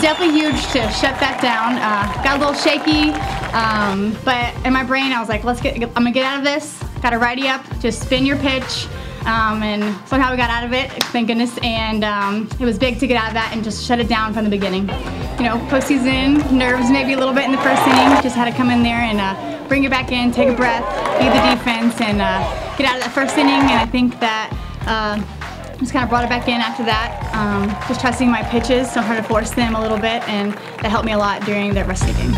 definitely huge to shut that down. Uh, got a little shaky, um, but in my brain I was like, let's get, I'm gonna get out of this. Got a righty up, just spin your pitch. Um, and somehow we got out of it, thank goodness. And um, it was big to get out of that and just shut it down from the beginning. You know, postseason nerves maybe a little bit in the first inning. Just had to come in there and uh, bring it back in, take a breath, be the defense, and uh, get out of that first inning. And I think that. Uh, just kind of brought it back in after that. Um, just trusting my pitches, so I'm trying to force them a little bit, and that helped me a lot during the rest of the game.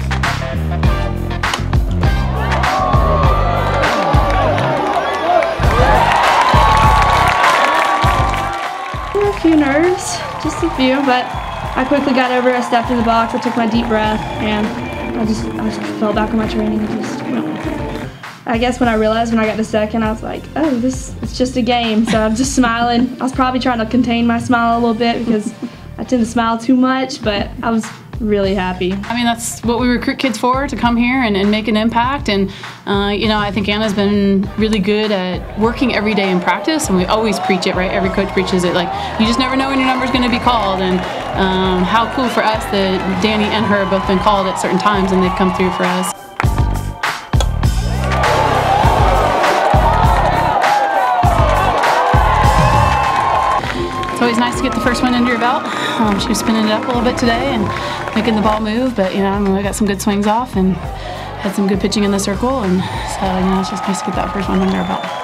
A few nerves, just a few, but I quickly got over it. I stepped in the box, I took my deep breath, and I just I just fell back on my training and just went. I guess when I realized when I got to second, I was like, oh, this it's just a game. So I'm just smiling. I was probably trying to contain my smile a little bit because I tend to smile too much, but I was really happy. I mean, that's what we recruit kids for, to come here and, and make an impact. And, uh, you know, I think Anna's been really good at working every day in practice, and we always preach it, right? Every coach preaches it. Like, you just never know when your number's going to be called. And um, how cool for us that Danny and her have both been called at certain times, and they've come through for us. Always nice to get the first one under your belt. Um, she was spinning it up a little bit today and making the ball move, but you know, I got some good swings off and had some good pitching in the circle, and so you know, it's just nice to get that first one under our belt.